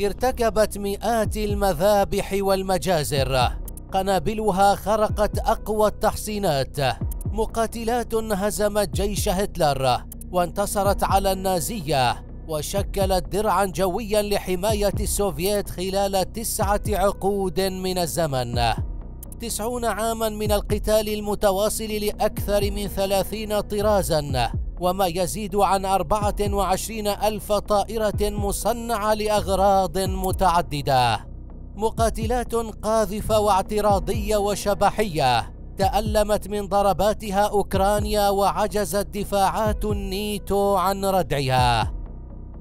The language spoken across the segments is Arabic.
ارتكبت مئات المذابح والمجازر. قنابلها خرقت أقوى التحصينات. مقاتلات هزمت جيش هتلر وانتصرت على النازية. وشكلت درعا جويا لحماية السوفييت خلال تسعة عقود من الزمن. تسعون عاما من القتال المتواصل لأكثر من ثلاثين طرازا. وما يزيد عن أربعة وعشرين ألف طائرة مصنعة لأغراض متعددة. مقاتلات قاذفة واعتراضية وشبحية تألمت من ضرباتها أوكرانيا وعجزت دفاعات النيتو عن ردعها.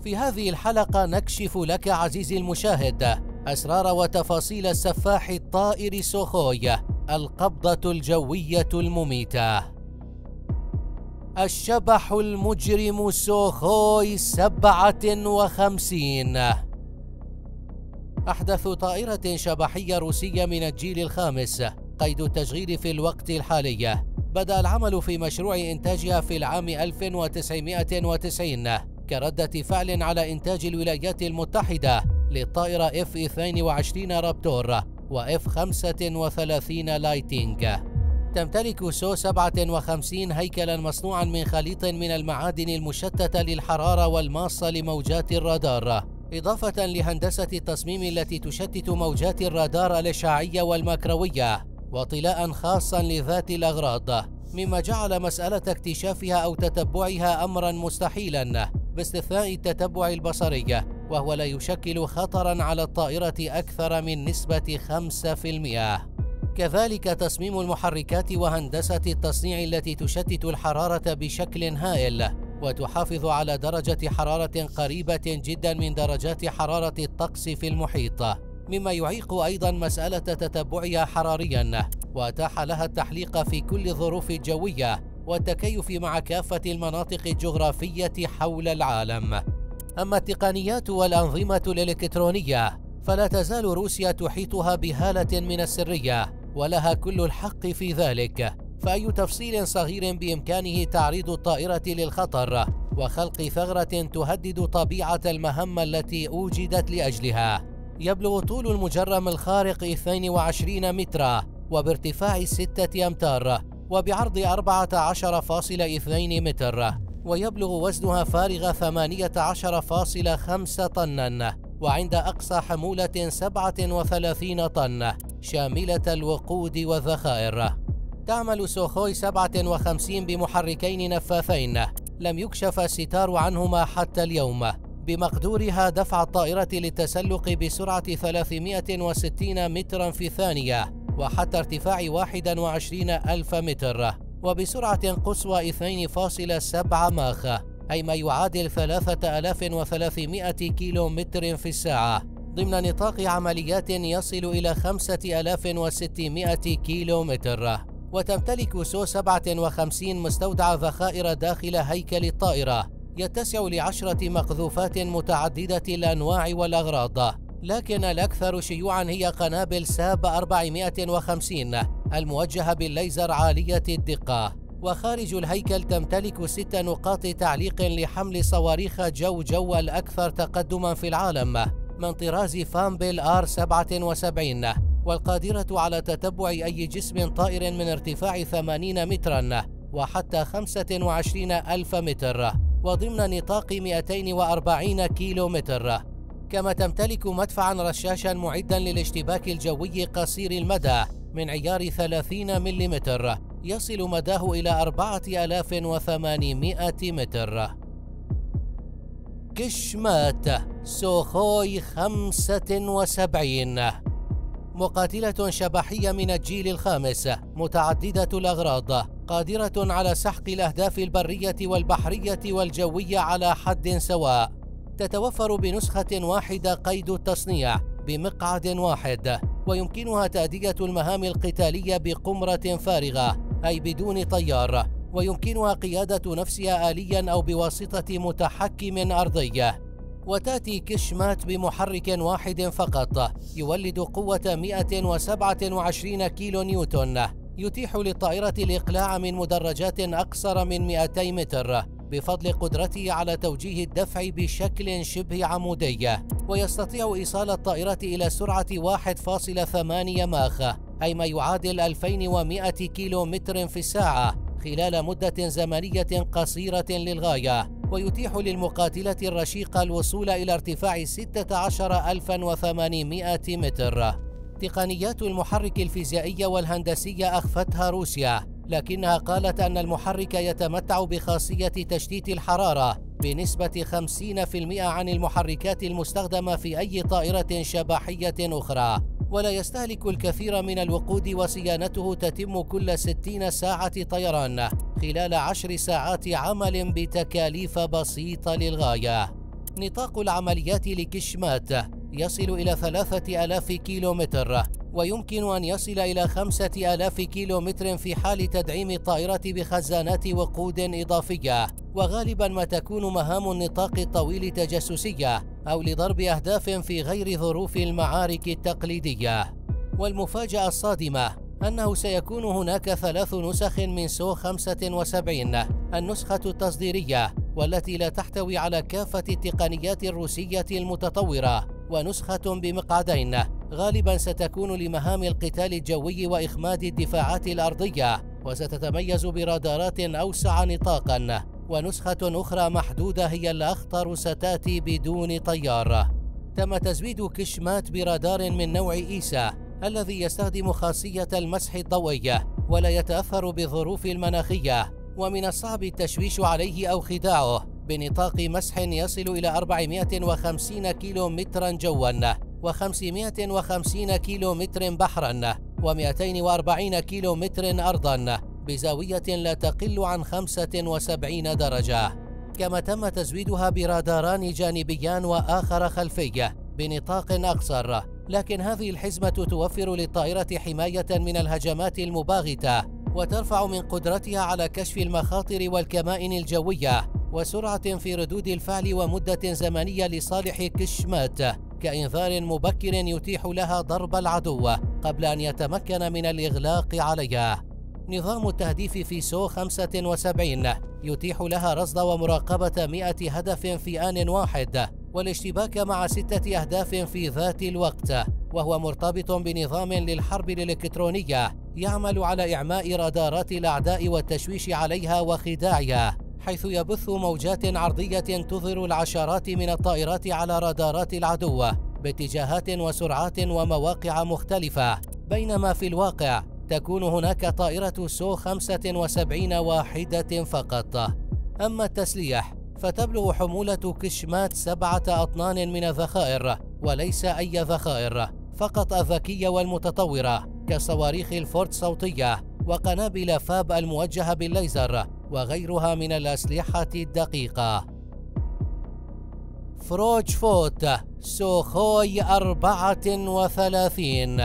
في هذه الحلقة نكشف لك عزيزي المشاهد أسرار وتفاصيل السفاح الطائر سوخوي القبضة الجوية المميتة. الشبح المجرم سوخوي سبعة وخمسين. أحدث طائرة شبحية روسية من الجيل الخامس. قيد التشغيل في الوقت الحالي. بدأ العمل في مشروع إنتاجها في العام 1990 كردة فعل على إنتاج الولايات المتحدة للطائرة F-22 رابتور و F-35 لايتينج تمتلك سو 57 هيكلا مصنوعا من خليط من المعادن المشتتة للحرارة والماصة لموجات الرادار. إضافة لهندسة التصميم التي تشتت موجات الرادار الإشعاعية والمكروية وطلاء خاصا لذات الأغراض مما جعل مسألة اكتشافها أو تتبعها أمرا مستحيلا باستثناء التتبع البصري وهو لا يشكل خطرا على الطائرة أكثر من نسبة 5% كذلك تصميم المحركات وهندسة التصنيع التي تشتت الحرارة بشكل هائل وتحافظ على درجة حرارة قريبة جدا من درجات حرارة الطقس في المحيط. مما يعيق أيضا مسألة تتبعها حراريا وأتاح لها التحليق في كل الظروف الجوية والتكيف مع كافة المناطق الجغرافية حول العالم. أما التقنيات والأنظمة الإلكترونية فلا تزال روسيا تحيطها بهالة من السرية. ولها كل الحق في ذلك. فأي تفصيل صغير بإمكانه تعريض الطائرة للخطر وخلق ثغرة تهدد طبيعة المهمة التي أوجدت لأجلها. يبلغ طول المجرم الخارق 22 مترا وبارتفاع 6 أمتار وبعرض 14.2 متر ويبلغ وزنها فارغ 18.5 طنا. وعند أقصى حمولة 37 طن شاملة الوقود والذخائر. تعمل سوخوي 57 بمحركين نفاثين. لم يكشف الستار عنهما حتى اليوم. بمقدورها دفع الطائرة للتسلق بسرعة 360 مترا في الثانية وحتى ارتفاع 21 ألف متر وبسرعة قصوى 2.7 ماخ. أي ما يعادل 3300 كيلو متر في الساعة ضمن نطاق عمليات يصل إلى 5600 كيلو متر وتمتلك سو 57 مستودع ذخائر داخل هيكل الطائرة يتسع لعشرة مقذوفات متعددة الأنواع والأغراض. لكن الأكثر شيوعا هي قنابل ساب 450 الموجهة بالليزر عالية الدقة. وخارج الهيكل تمتلك ست نقاط تعليق لحمل صواريخ جو جو الأكثر تقدما في العالم من طراز فامبل آر 77 والقادرة على تتبع أي جسم طائر من ارتفاع 80 مترا وحتى 25 ألف متر وضمن نطاق 240 كيلو متر كما تمتلك مدفعا رشاشا معدا للاشتباك الجوي قصير المدى من عيار 30 ملم يصل مداه إلى 4800 متر. كشمات سوخوي 75 مقاتلة شبحية من الجيل الخامس متعددة الأغراض قادرة على سحق الأهداف البرية والبحرية والجوية على حد سواء. تتوفر بنسخة واحدة قيد التصنيع بمقعد واحد ويمكنها تأدية المهام القتالية بقمرة فارغة. أي بدون طيار ويمكنها قيادة نفسها آليا أو بواسطة متحكم أرضي وتأتي كشمات بمحرك واحد فقط يولد قوة 127 كيلو نيوتن. يتيح للطائرة الإقلاع من مدرجات أقصر من 200 متر. بفضل قدرته على توجيه الدفع بشكل شبه عمودي ويستطيع إيصال الطائرة إلى سرعة 1.8 ماخ أي ما يعادل 2100 كيلو متر في الساعة خلال مدة زمنية قصيرة للغاية ويتيح للمقاتلة الرشيقة الوصول إلى ارتفاع 16800 متر. تقنيات المحرك الفيزيائية والهندسية أخفتها روسيا لكنها قالت أن المحرك يتمتع بخاصية تشتيت الحرارة بنسبة 50% عن المحركات المستخدمة في أي طائرة شباحية أخرى ولا يستهلك الكثير من الوقود وصيانته تتم كل 60 ساعة طيران خلال عشر ساعات عمل بتكاليف بسيطة للغاية. نطاق العمليات لكشمات يصل إلى ثلاثة ألاف كيلومتر ويمكن أن يصل إلى خمسة آلاف كيلومتر في حال تدعيم الطائرة بخزانات وقود إضافية. وغالبا ما تكون مهام النطاق الطويل تجسسية أو لضرب أهداف في غير ظروف المعارك التقليدية. والمفاجأة الصادمة أنه سيكون هناك ثلاث نسخ من سو 75 النسخة التصديرية والتي لا تحتوي على كافة التقنيات الروسية المتطورة. ونسخة بمقعدين. غالبا ستكون لمهام القتال الجوي وإخماد الدفاعات الأرضية وستتميز برادارات أوسع نطاقا. ونسخة أخرى محدودة هي الأخطر ستأتي بدون طيار. تم تزويد كشمات برادار من نوع إيسا الذي يستخدم خاصية المسح الضوئي ولا يتأثر بالظروف المناخية. ومن الصعب التشويش عليه أو خداعه. بنطاق مسح يصل إلى 450 كيلو مترا جوا و550 كيلو متر بحرا و240 كيلو متر أرضا بزاوية لا تقل عن 75 درجة. كما تم تزويدها براداران جانبيان وآخر خلفي بنطاق أقصر. لكن هذه الحزمة توفر للطائرة حماية من الهجمات المباغتة وترفع من قدرتها على كشف المخاطر والكمائن الجوية. وسرعة في ردود الفعل ومدة زمنية لصالح كشمات كإنذار مبكر يتيح لها ضرب العدو قبل أن يتمكن من الإغلاق عليها. نظام التهديف في سو 75 يتيح لها رصد ومراقبة 100 هدف في آن واحد والاشتباك مع ستة أهداف في ذات الوقت وهو مرتبط بنظام للحرب الإلكترونية يعمل على إعماء رادارات الأعداء والتشويش عليها وخداعها. حيث يبث موجات عرضية تظهر العشرات من الطائرات على رادارات العدو باتجاهات وسرعات ومواقع مختلفة. بينما في الواقع تكون هناك طائرة سو 75 واحدة فقط. أما التسليح فتبلغ حمولة تشيكمات سبعة أطنان من الذخائر وليس أي ذخائر فقط الذكية والمتطورة كصواريخ الفرط صوتية وقنابل فاب الموجهة بالليزر وغيرها من الأسلحة الدقيقة. فروج فوت سوخوي أربعة وثلاثين.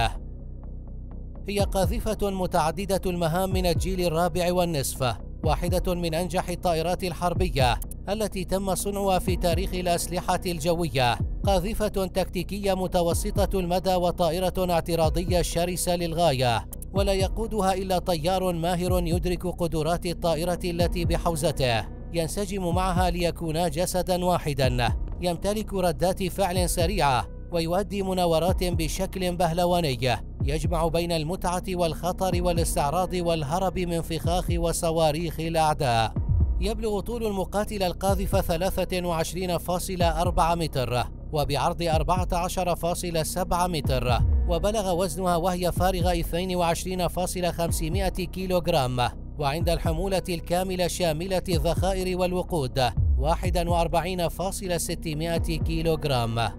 هي قاذفة متعددة المهام من الجيل الرابع والنصف واحدة من أنجح الطائرات الحربية التي تم صنعها في تاريخ الأسلحة الجوية. قاذفة تكتيكية متوسطة المدى وطائرة اعتراضية شرسة للغاية. ولا يقودها إلا طيار ماهر يدرك قدرات الطائرة التي بحوزته. ينسجم معها ليكونا جسدا واحدا. يمتلك ردات فعل سريعة ويؤدي مناورات بشكل بهلواني. يجمع بين المتعة والخطر والاستعراض والهرب من فخاخ وصواريخ الأعداء. يبلغ طول المقاتل القاذف 23.4 متر وبعرض 14.7 متر. وبلغ وزنها وهي فارغة 22.500 كيلوغرام. وعند الحمولة الكاملة شاملة الذخائر والوقود 41.600 كيلوغرام.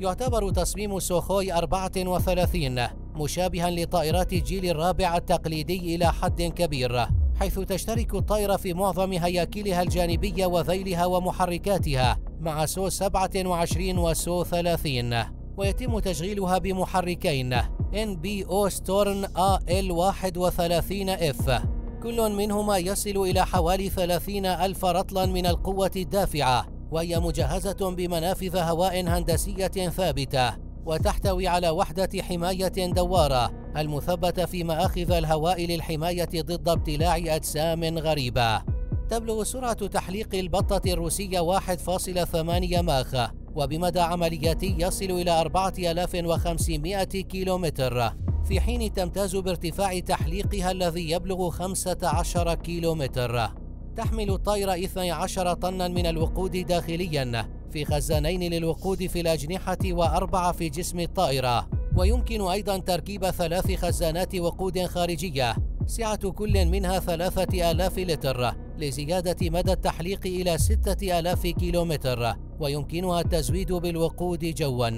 يعتبر تصميم سوخوي 34 مشابها لطائرات الجيل الرابع التقليدي إلى حد كبير حيث تشترك الطائرة في معظم هياكلها الجانبية وذيلها ومحركاتها مع سو 27 وسو 30 ويتم تشغيلها بمحركين NBO ستورن AL 31 F. كل منهما يصل إلى حوالي 30 ألف رطلا من القوة الدافعة وهي مجهزة بمنافذ هواء هندسية ثابتة وتحتوي على وحدة حماية دوارة المثبتة في مآخذ الهواء للحماية ضد ابتلاع أجسام غريبة. تبلغ سرعة تحليق البطة الروسية 1.8 ماخ. وبمدى عملياتي يصل إلى 4500 كيلومتر. في حين تمتاز بارتفاع تحليقها الذي يبلغ 15 كيلومتر. تحمل الطائرة 12 طنا من الوقود داخليا في خزانين للوقود في الأجنحة وأربعة في جسم الطائرة. ويمكن أيضا تركيب ثلاث خزانات وقود خارجية. سعة كل منها ثلاثة آلاف لتر لزيادة مدى التحليق إلى ستة آلاف كيلومتر. ويمكنها التزويد بالوقود جوا.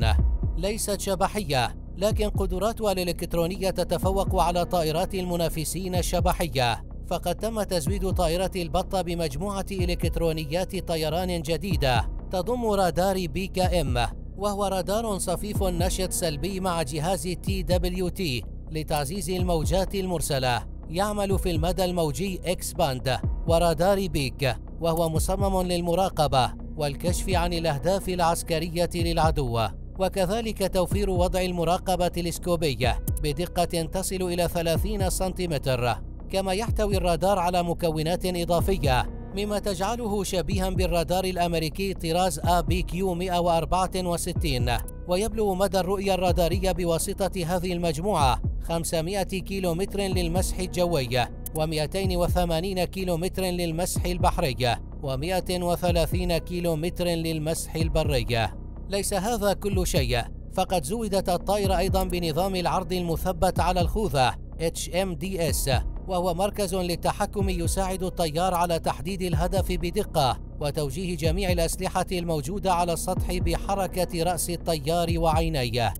ليست شبحية لكن قدراتها الإلكترونية تتفوق على طائرات المنافسين الشبحية فقد تم تزويد طائرة البطة بمجموعة إلكترونيات طيران جديدة تضم رادار بيكا إم وهو رادار صفيف نشط سلبي مع جهاز TWT لتعزيز الموجات المرسلة. يعمل في المدى الموجي X band ورادار بيك وهو مصمم للمراقبة. والكشف عن الأهداف العسكرية للعدو. وكذلك توفير وضع المراقبة تلسكوبية بدقة تصل إلى 30 سنتيمتر. كما يحتوي الرادار على مكونات إضافية مما تجعله شبيها بالرادار الأمريكي طراز بي كيو 164 ويبلغ مدى الرؤية الرادارية بواسطة هذه المجموعة 500 كيلومتر للمسح الجوي. و280 كيلومتر للمسح البحري و130 كيلومتر للمسح البري ليس هذا كل شيء. فقد زودت الطائرة أيضا بنظام العرض المثبت على الخوذة HMDS وهو مركز للتحكم يساعد الطيار على تحديد الهدف بدقة وتوجيه جميع الأسلحة الموجودة على السطح بحركة رأس الطيار وعينيه.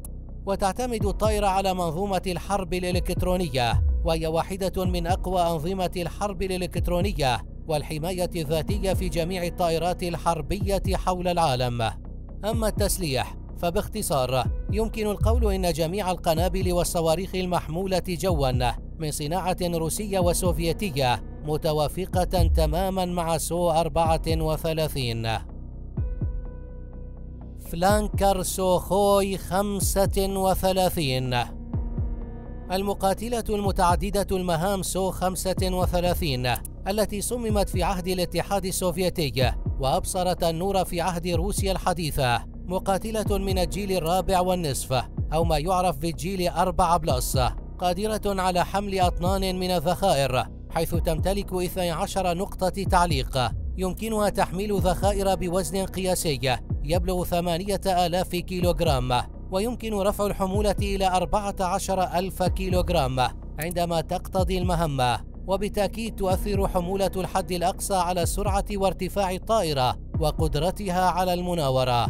وتعتمد الطائرة على منظومة الحرب الإلكترونية. وهي واحدة من أقوى أنظمة الحرب الإلكترونية والحماية الذاتية في جميع الطائرات الحربية حول العالم. أما التسليح فباختصار يمكن القول إن جميع القنابل والصواريخ المحمولة جوا من صناعة روسية وسوفيتية متوافقة تماما مع سو 34 فلانكر سوخوي 35 المقاتلة المتعددة المهام سو 35 التي صممت في عهد الاتحاد السوفيتي وأبصرت النور في عهد روسيا الحديثة مقاتلة من الجيل الرابع والنصف أو ما يعرف بالجيل أربعة plus قادرة على حمل أطنان من الذخائر حيث تمتلك 12 نقطة تعليق يمكنها تحميل ذخائر بوزن قياسي يبلغ 8000 كيلوغرام. ويمكن رفع الحمولة إلى 14 ألف كيلوغرام عندما تقتضي المهمة وبالتأكيد تؤثر حمولة الحد الأقصى على سرعة وارتفاع الطائرة وقدرتها على المناورة.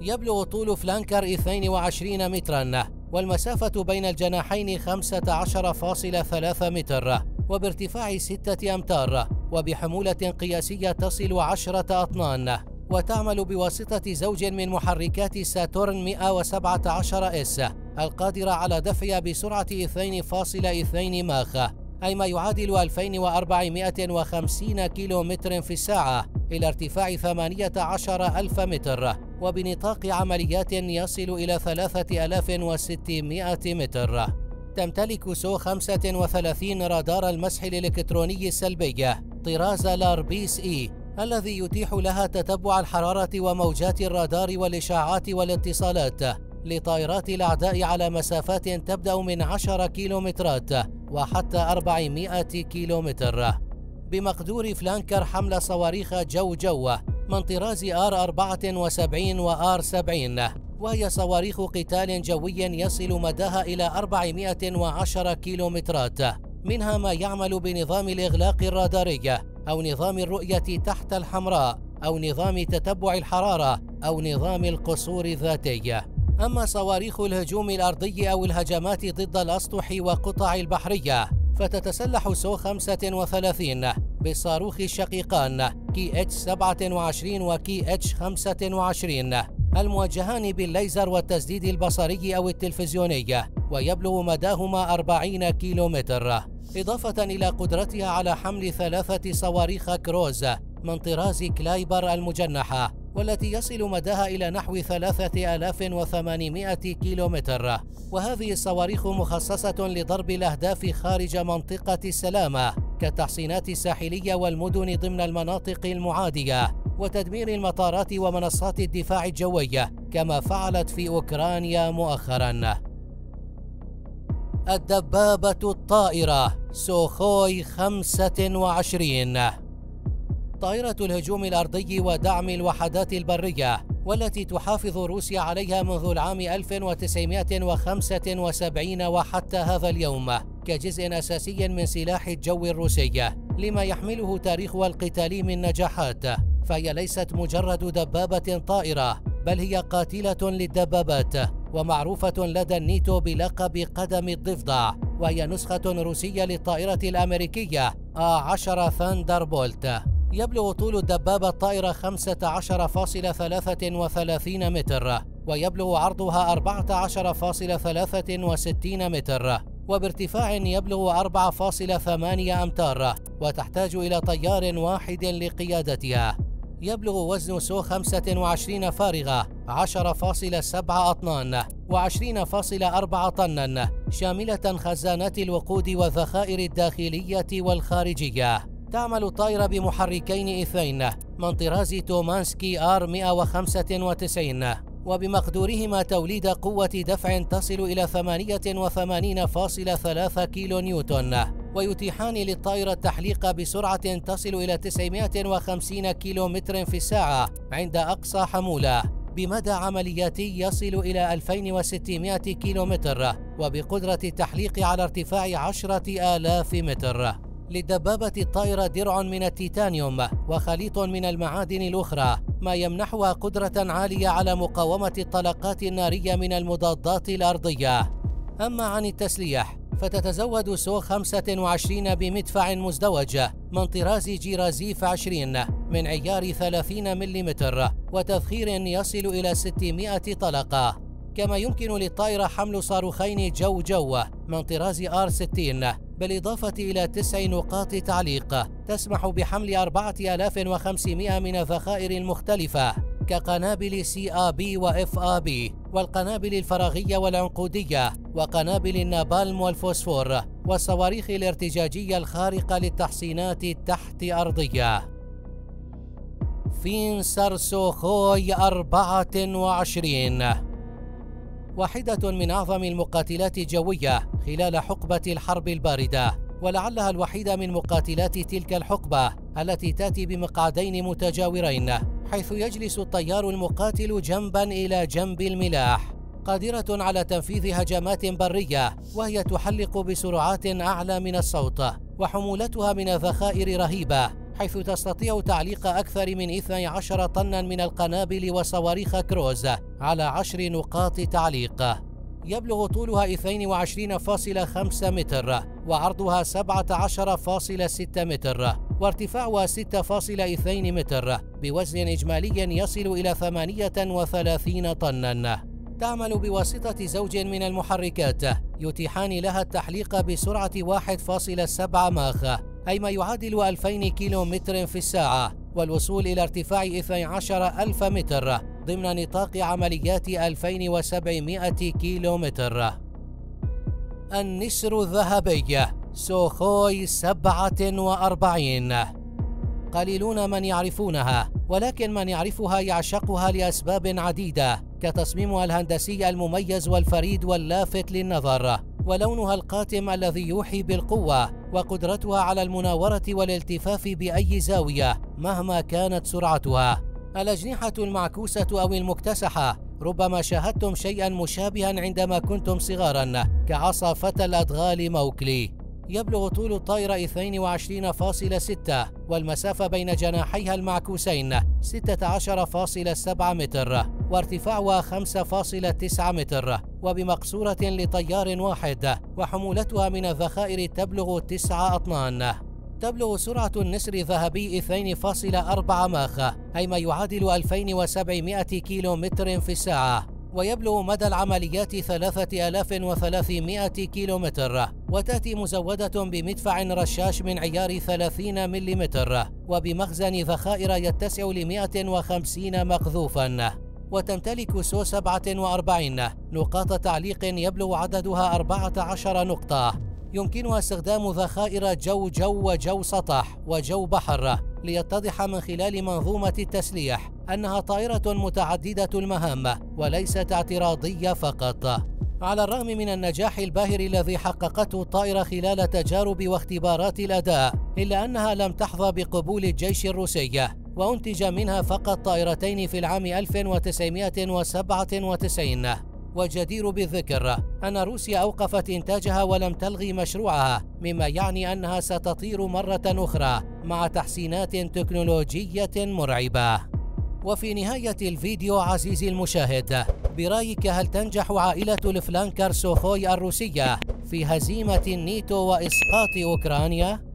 يبلغ طول فلانكر 22 مترا والمسافة بين الجناحين 15.3 متر وبارتفاع 6 أمتار وبحمولة قياسية تصل 10 أطنان. وتعمل بواسطة زوج من محركات ساتورن 117 إس القادرة على دفعها بسرعة 2.2 ماخ أي ما يعادل 2450 كيلومتر في الساعة إلى ارتفاع 18 ألف متر وبنطاق عمليات يصل إلى 3600 متر. تمتلك سو 35 رادار المسح الإلكتروني السلبي طراز إربيس إي. الذي يتيح لها تتبع الحرارة وموجات الرادار والإشعاعات والاتصالات لطائرات الأعداء على مسافات تبدأ من 10 كيلومترات وحتى 400 كيلومتر. بمقدور فلانكر حمل صواريخ جو جو من طراز آر 74 وآر 70 وهي صواريخ قتال جوي يصل مداها إلى 410 كيلومترات منها ما يعمل بنظام الإغلاق الراداري. أو نظام الرؤية تحت الحمراء أو نظام تتبع الحرارة أو نظام القصور الذاتي. أما صواريخ الهجوم الأرضي أو الهجمات ضد الأسطح والقطع البحرية فتتسلح سو 35 بالصاروخان الشقيقان كي إتش 27 وكي إتش 25 الموجهان بالليزر والتسديد البصري أو التلفزيوني ويبلغ مداهما 40 كيلومتر. إضافة إلى قدرتها على حمل ثلاثة صواريخ كروز من طراز كلايبر المجنحة والتي يصل مداها إلى نحو 3800 كيلومتر. وهذه الصواريخ مخصصة لضرب الأهداف خارج منطقة السلامة كالتحصينات الساحلية والمدن ضمن المناطق المعادية وتدمير المطارات ومنصات الدفاع الجوي كما فعلت في أوكرانيا مؤخراً. الدبابة الطائرة سوخوي 25 طائرة الهجوم الأرضي ودعم الوحدات البرية والتي تحافظ روسيا عليها منذ العام 1975 وحتى هذا اليوم كجزء أساسي من سلاح الجو الروسي لما يحمله تاريخها القتالي من نجاحات. فهي ليست مجرد دبابة طائرة بل هي قاتلة للدبابات. ومعروفة لدى النيتو بلقب قدم الضفدع وهي نسخة روسية للطائرة الأمريكية A10 ثاندر بولت يبلغ طول الدبابة الطائرة 15.33 متر ويبلغ عرضها 14.63 متر. وبارتفاع يبلغ 4.8 أمتار وتحتاج إلى طيار واحد لقيادتها. يبلغ وزن سو 25 فارغة 10.7 أطنان و20.4 طنا شاملة خزانات الوقود والذخائر الداخلية والخارجية. تعمل الطائرة بمحركين اثنين من طراز تومانسكي آر 195 وبمقدورهما توليد قوة دفع تصل إلى 88.3 كيلو نيوتن ويتيحان للطائرة التحليق بسرعة تصل إلى 950 كيلو متر في الساعة عند أقصى حمولة. بمدى عملياتي يصل إلى 2600 كيلو متر وبقدرة التحليق على ارتفاع 10000 متر. للدبابة الطائرة درع من التيتانيوم وخليط من المعادن الأخرى ما يمنحها قدرة عالية على مقاومة الطلقات النارية من المضادات الأرضية. أما عن التسليح فتتزود سو 25 بمدفع مزدوج من طراز جريازيف 20 من عيار 30 ملم وتذخير يصل إلى 600 طلقة. كما يمكن للطائرة حمل صاروخين جو جو من طراز آر 60 بالإضافة إلى تسع نقاط تعليق تسمح بحمل 4500 من الذخائر المختلفة. كقنابل سي آ بي وإف آ بي والقنابل الفراغية والعنقودية وقنابل النابالم والفوسفور والصواريخ الارتجاجية الخارقة للتحصينات التحت أرضية. فينسر سوخوي 24 واحدة من أعظم المقاتلات الجوية خلال حقبة الحرب الباردة ولعلها الوحيدة من مقاتلات تلك الحقبة التي تأتي بمقعدين متجاورين. حيث يجلس الطيار المقاتل جنبا إلى جنب الملاح قادرة على تنفيذ هجمات برية وهي تحلق بسرعات أعلى من الصوت وحمولتها من الذخائر رهيبة حيث تستطيع تعليق أكثر من 12 طنا من القنابل وصواريخ كروز على عشر نقاط تعليق. يبلغ طولها 22.5 متر وعرضها 17.6 متر. وارتفاعها 6.2 متر بوزن إجمالي يصل إلى 38 طناً. تعمل بواسطة زوج من المحركات يتيحان لها التحليق بسرعة 1.7 ماخ أي ما يعادل 2000 كيلو متر في الساعة والوصول إلى ارتفاع 12 ألف متر ضمن نطاق عمليات 2700 كيلو متر النسر الذهبي سوخوي 47 قليلون من يعرفونها ولكن من يعرفها يعشقها لأسباب عديدة كتصميمها الهندسي المميز والفريد واللافت للنظر ولونها القاتم الذي يوحي بالقوة وقدرتها على المناورة والالتفاف بأي زاوية مهما كانت سرعتها. الأجنحة المعكوسة أو المكتسحة ربما شاهدتم شيئا مشابها عندما كنتم صغارا كعصا فتى الأدغال موكلي. يبلغ طول الطائرة 22.6 والمسافة بين جناحيها المعكوسين 16.7 متر وارتفاعها 5.9 متر وبمقصورة لطيار واحد وحمولتها من الذخائر تبلغ 9 أطنان. تبلغ سرعة النسر الذهبي 2.4 ماخ أي ما يعادل 2700 كيلو متر في الساعة. ويبلغ مدى العمليات 3300 كيلومتر وتأتي مزودة بمدفع رشاش من عيار 30 ملم وبمخزن ذخائر يتسع ل 150 مقذوفا. وتمتلك سو 47 نقاط تعليق يبلغ عددها 14 نقطة. يمكنها استخدام ذخائر جو جو وجو سطح وجو بحر ليتضح من خلال منظومة التسليح. أنها طائرة متعددة المهام وليست اعتراضية فقط. على الرغم من النجاح الباهر الذي حققته الطائرة خلال تجارب واختبارات الأداء إلا أنها لم تحظى بقبول الجيش الروسي وأنتج منها فقط طائرتين في العام 1997 وجدير بالذكر أن روسيا أوقفت إنتاجها ولم تلغي مشروعها مما يعني أنها ستطير مرة أخرى مع تحسينات تكنولوجية مرعبة. وفي نهاية الفيديو عزيزي المشاهد برأيك هل تنجح عائلة الفلانكر سوخوي الروسية في هزيمة النيتو وإسقاط أوكرانيا؟